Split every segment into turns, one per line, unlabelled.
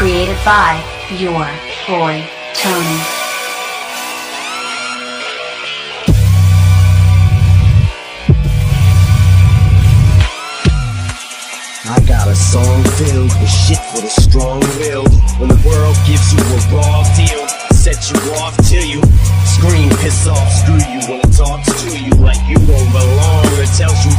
Created by your boy, Tony.
I got a song filled with shit for the strong willed. When the world gives you a raw deal, set you off till you scream, piss off, screw you when it talks to you like you don't belong. It tells you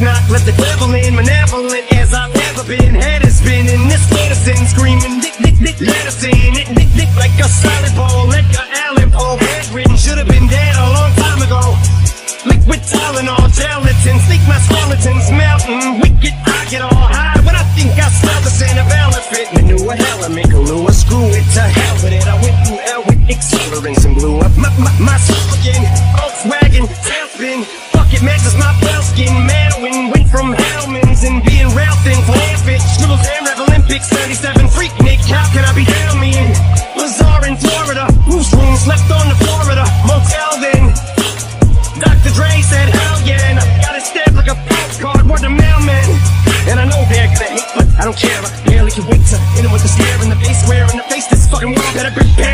Knock, let the devil in, malevolent as I've ever been. Head is spinning, this medicine screaming, dick, dick, dick, us. It, dick, dick, like a solid ball, like a Allan Poe. Bedridden, should have been dead a long time ago. Liquid Tylenol, gelatin, think my skeletons melting. Wicked, I get all high when I think I smell the scent of elephant. Manure, hell, I make a lure, screw it to hell it, matches my pale skin. Madwin went from Hellman's and being Ralph and Flamfit. Scribbles and Rev Olympics, 37 freak Nick. How can I be down me in Lazar in Florida? Whose room slept on the Florida motel then? Dr. Dre said, hell yeah, and I got it stamped like a postcard, word to mailman. And I know they're gonna hate, but I don't care. I barely can wait to 'em with the stare in the face, in the face. This fucking world better prepare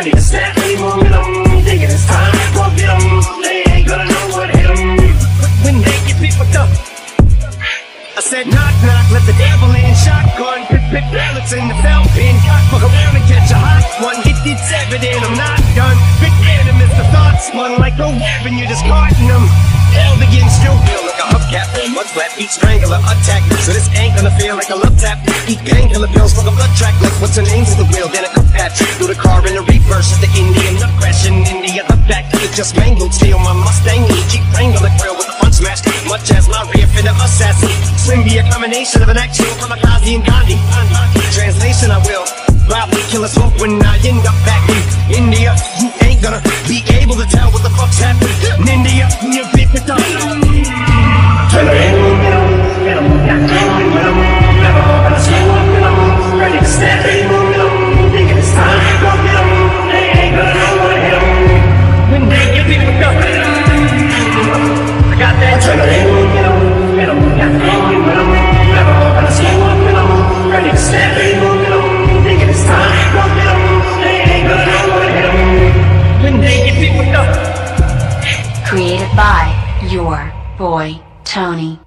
ready to snap any momentum. Thinking it's time, go get 'em. They ain't gonna know what hit 'em. When they get beat with the. I said knock knock, let the devil in. Shotgun, pick pick bullets in the felt pin. Cock fuck around and catch a hot one. It, it's evident I'm not done. Big venomous, the thoughts spun like a web and you're discarding them. Hell begins still feel like a hubcap. Mud flap, each strangler attack. So this ain't gonna feel like a love tap. Eat painkiller pills for the blood track. Like what's her name to the wheel, then a cup patch. The just mangled. Steal my Mustang, Jeep Wrangler grill with the front smash. Much as my rear fit fender assassin. Slim be a combination of an actual kamikaze and Gandhi. Translation, I will probably kill us both when I
your boy, Tony.